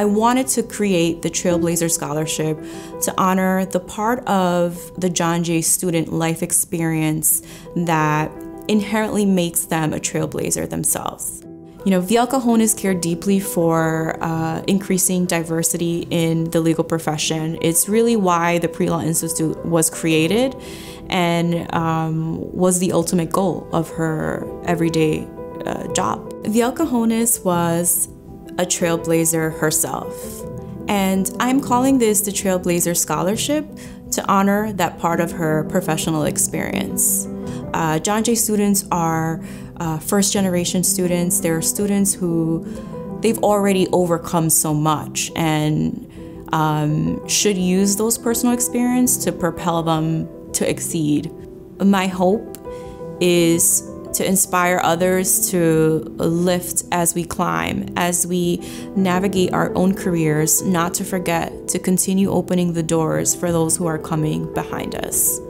I wanted to create the Trailblazer Scholarship to honor the part of the John Jay student life experience that inherently makes them a trailblazer themselves. You know, Vielka Holness care deeply for uh, increasing diversity in the legal profession. It's really why the Pre-Law Institute was created and um, was the ultimate goal of her everyday uh, job. Vielka Holness was a trailblazer herself. And I'm calling this the Trailblazer Scholarship to honor that part of her professional experience. Uh, John Jay students are uh, first generation students. They're students who they've already overcome so much and um, should use those personal experience to propel them to exceed. My hope is to inspire others to lift as we climb, as we navigate our own careers, not to forget to continue opening the doors for those who are coming behind us.